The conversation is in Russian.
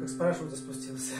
Как спрашивают, спустился.